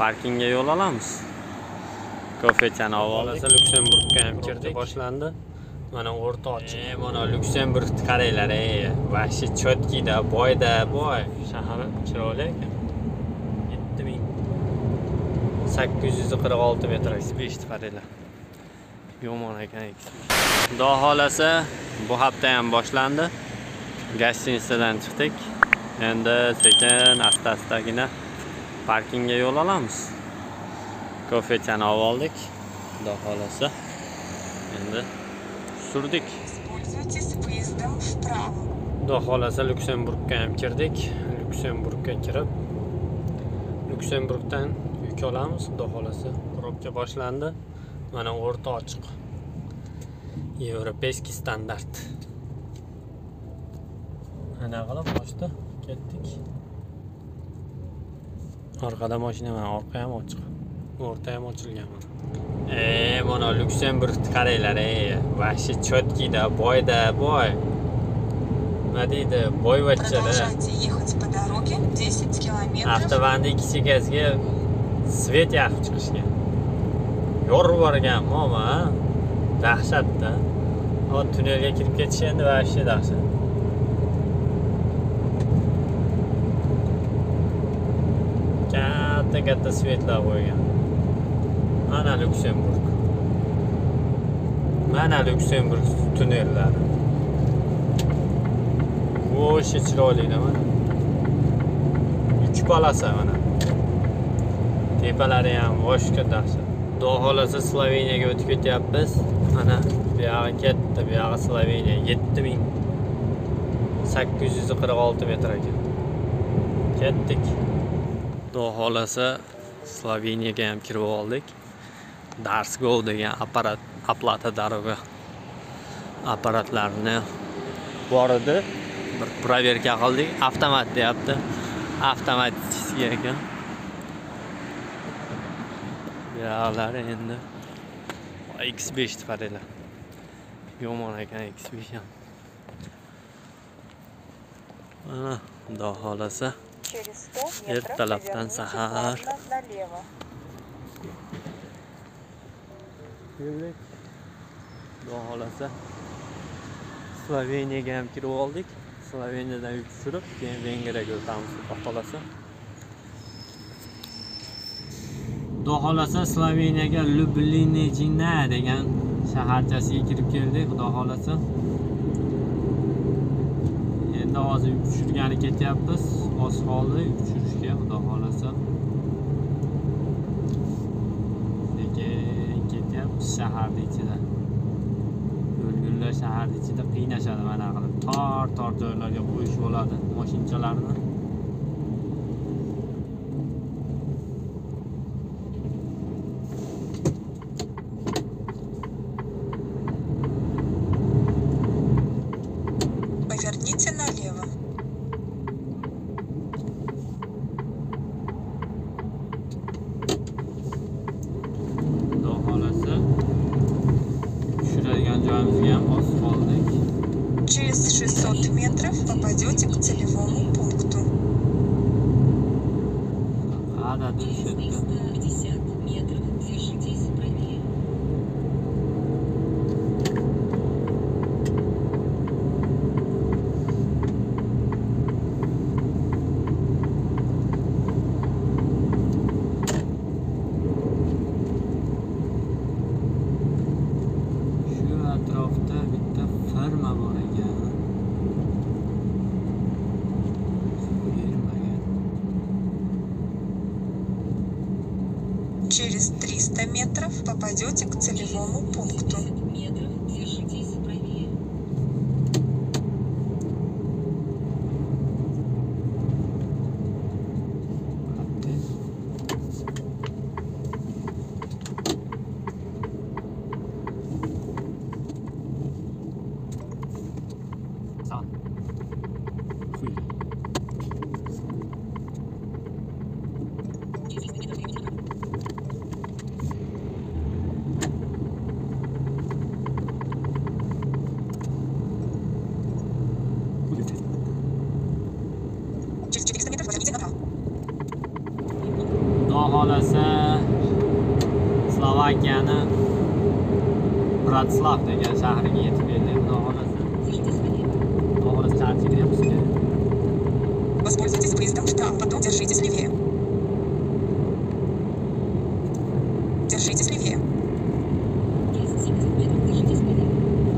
parkingga yo'l olamiz. Kofechani olib olasa lyuksemburgga ham kirdik boshlandi. Mana o'rta ochiq. Mana lyuksemburgni qaranglar ey. Вообще chotkiyda boyda boy. Shahar chiroyli ekan. Yetti ming sakkiz yuz qirq olti metr beshni qaranglar yomon ekan xudo xohlasa bu hafta ham boshlandi. Gostinitsadan chiqdik. Endi sekin asta astagina parkingga yo'l olamiz. Kofechani olib oldik. Xudo xohlasa. Endi surdik. Xudo xohlasa lyuksemburgga ham kirdik. Lyuksemburgga kirib lyuksemburgdan yuk olamiz. Xudo xohlasa probka boshlandi. Mana o'rta ochiq. Yevropeyskiy standart. Ana qilib ochdi ketdik orqada mashina mana orqa ham ochiq. O'rta ham ochilgan mana. E mana lyuksemburgni qaranglar ey вообще chotkiyda boyda boy. Nima deydi boyvachchada Продолжайте ехать по дороге 10 километров. avtobanda ikki chekkasiga svet yoqib chiqishgan yorib yuborgan moma dahshatda. Hozir tunnelga kirib ketish endi вообще dahshat katta katta svetlar qo'ygan. Mana lyuksemburg. Mana lyuksemburg tunnellari o'sha chiroylida mana. Uch polasa mana. Tepalari ham boshqa dahshat xudo xohlasa sloveniyaga o'tib ketyapmiz. Mana buyog'i katta buyog'i sloveniya yetti ming sakkiz yuz qirq olti metr ekan ketdik. Xudo xohlasa sloveniyaga ham kirib oldik. Darsgo degan apparat оплата дорога apparatlarini bor edi bir proverka qildik. Avtomat deyapti. Avtomatический ekan buyoqlari endi x beshni qaranglar yomon ekan x besh ham. Mana xudo xohlasa. Ertalabdan поверните sahar. xudo xohlasa sloveniyaga ham kirib oldik. Sloveniyadan yuk tushirib keyin vengriyaga o'tamiz xudo xohlasa xudo xohlasa sloveniyaga lublinejina degan shaharchasiga kirib keldik. Xudo xohlasa endi hozir yuk tushirgani ketyapmiz. Oz qoldi yuk tushirishga xudo xohlasa. Lekin ketyapmiz? Shaharni ichida. O'lgurlar shaharni ichida qiynashadi mana qilib. Tor tor joylarga qo'yish bo'ladi. Moshinchalarni. Через 600 метров попадете к целевому пункту. А да, düşüktü. Через 300 метров попадете к целевому пункту. Xohlasa slovakiyani bratslav degan shahriga yetib keldik xudo xohlasa xudo xohlasa charchamayapmiz Воспользуйтесь выездом штаб, потом держитесь левее. Держитесь левее.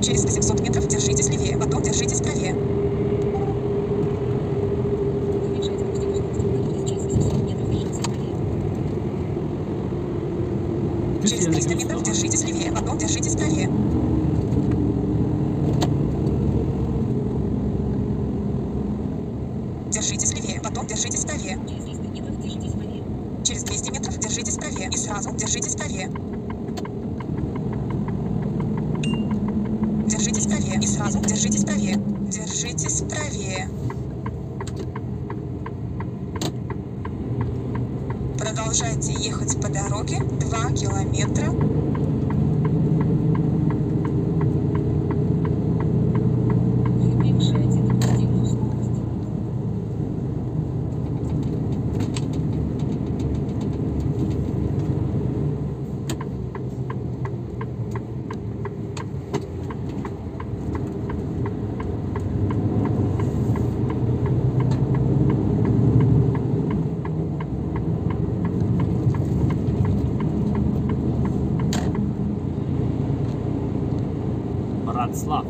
Через 800 метров держитесь левее, потом держитесь правее. Через 300 метров держитесь левее, потом держитесь правее. Держитесь левее, потом держитесь правее. Через 200 метров держитесь правее и сразу держитесь правее. Держитесь правее и сразу держитесь правее. Держитесь правее. Продолжайте ехать по дороге 2 километра. Bratslav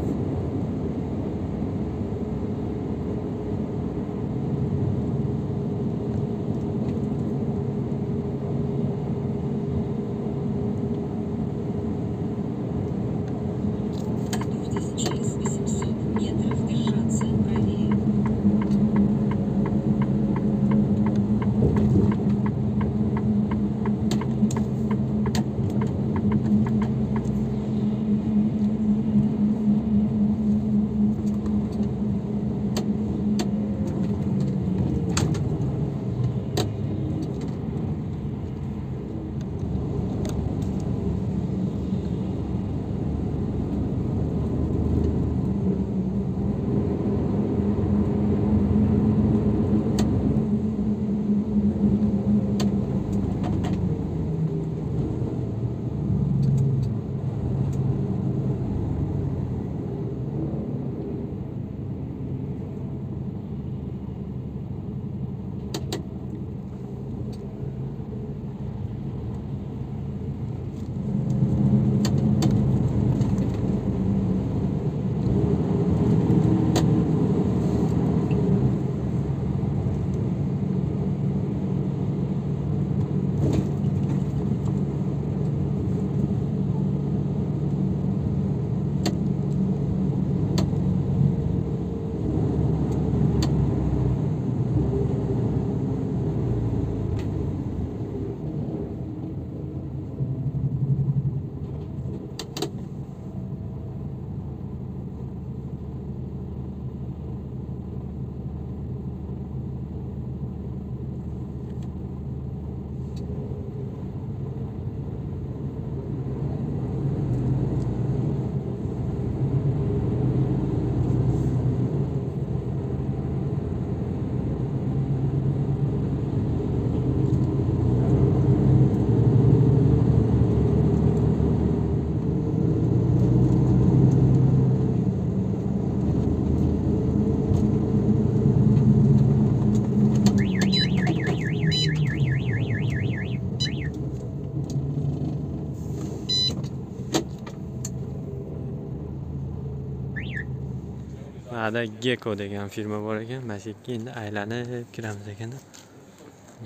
Ada Gecko degan firma bor ekan. Mana shu yerga endi aylanib kiramiz ekan.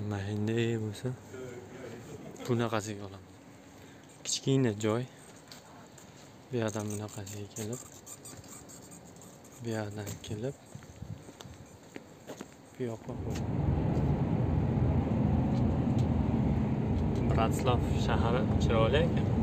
Mana shunday bo'lsa bunaqasiga olamiz. Kichkina joy. Bu yerdan bunaqasiga kelib, bu yerdan kelib, bu yoqqa Bratslav shahri chiroyli ekan.